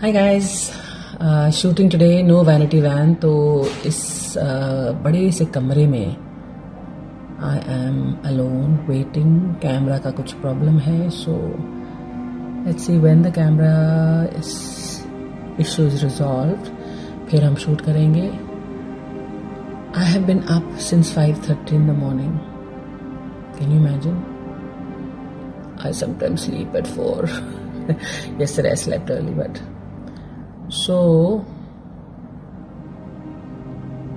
Hi guys shooting today no vanity van तो इस uh, बड़े से कमरे में I am alone waiting camera का कुछ प्रॉब्लम है so let's see when the camera issue is resolve फिर हम शूट करेंगे. I have been up since 5:30 in the morning can you imagine I sometimes sleep at 4. Yesterday I slept early, but so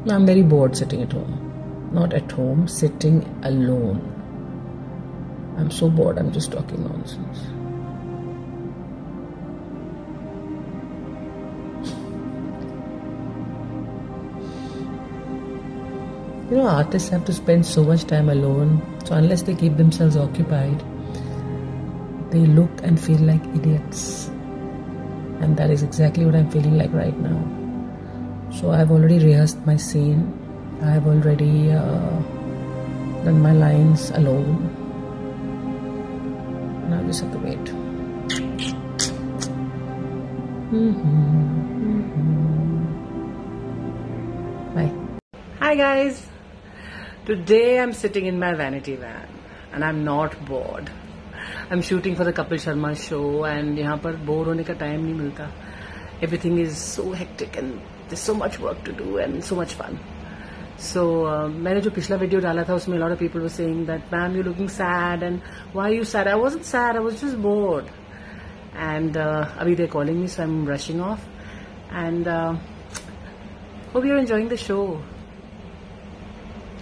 I'm very bored sitting at home. Not at home, sitting alone. I'm so bored, I'm just talking nonsense. You know, artists have to spend so much time alone, so unless they keep themselves occupied, they look and feel like idiots. And that is exactly what I'm feeling like right now. So I've already rehearsed my scene, I've already uh, done my lines alone. Now I just have to wait. Bye. Hi guys. Today I'm sitting in my vanity van and I'm not bored. I am shooting for the Kapil Sharma show and यहाँ पर bore होने का time नहीं मिलता। Everything is so hectic and so much work to do and so much fun so मैंने जो पिछला video डाला था उसमें lot of people were saying that ma'am you looking sad and why you sad I was sad I was just bored and अभी they calling me so I am rushing off and hope you are enjoying the show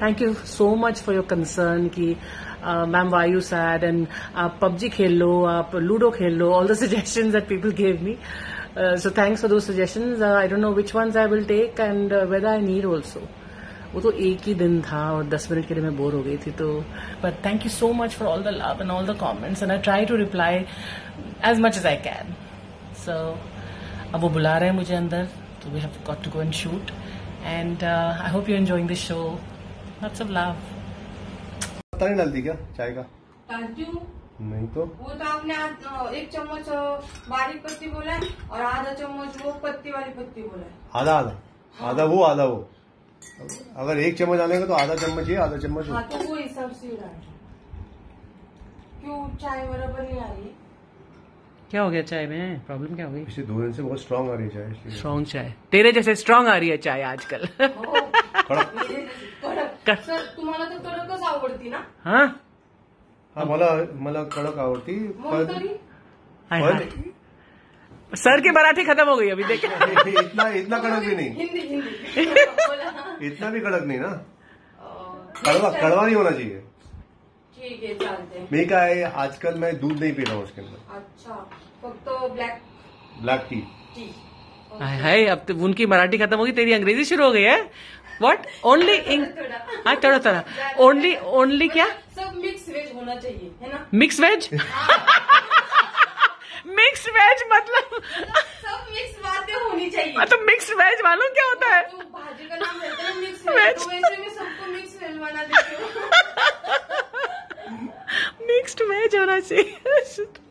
thank you so much for your concern की ma'am why you sad and आप PUBG खेल लो आप Ludo खेल लो all the suggestions that people gave me so thanks for those suggestions I don't know which ones I will take and whether I need also वो तो एक ही दिन था और दस मिनट के लिए मैं बोर हो गई थी तो। But thank you so much for all the love and all the comments and I try to reply as much as I can so अब वो बुला रहे हैं मुझे अंदर तो we have got to go and shoot and I hope you enjoying this show Lots of love. पत्ता नहीं डालती क्या? चाय का। डालती हूँ। नहीं तो। वो तो आपने आज, एक चम्मच बारीक पत्ती बोला है और आधा चम्मच वो पत्ती वाली पत्ती बोला है। आधा आधा। आधा वो आधा वो। अगर एक चम्मच आने का तो आधा चम्मच ये आधा चम्मच हाँ तो वो हिसाब से ही क्यों? चाय बराबर नहीं आ रही। क्या हो गया चाय में? प्रॉब्लम क्या हो गई? पिछले दो दिन से बहुत स्ट्रांग आ रही है चाय स्ट्रॉन्ग चाय। तेरे जैसे स्ट्रॉन्ग आ रही है चाय आजकल। हो, कडक सर तुम्हाला तर कडकच आवडती ना? हाँ? हा मला मला कडक आवडती मग तरी? हाय, हाय. पण सर की मराठी खत्म हो गई अभी देख इतना इतना कडक भी नहीं. हिंदी हिंदी. बोला इतना भी कडक नहीं ना. अ, कड़वा कड़वा नहीं होना चाहिए. ठीक आहे चालते मी काय आजकल मैं दूध नहीं पी रहा हूँ उसके अंदर. अच्छा फक्त black black tea tea hi hi अब तो उनकी मराठी खत्म होगी तेरी अंग्रेज़ी शुरू हो गई है? व्हाट ओनली थोड़ा हाँ थोड़ा थोड़ा ओनली ओनली क्या? सब मिक्स वेज होना चाहिए है ना? मिक्स वेज मिक्स वेज मतलब सब मिक्स बातें होनी चाहिए। तो मिक्स वेज मालूम क्या होता है? तो भाजी का नाम रहता है मिक्स वेज तो वैसे मैं सबको मिक्स वेज बना देती हूँ मिक्स्ड वेज होना चाहिए।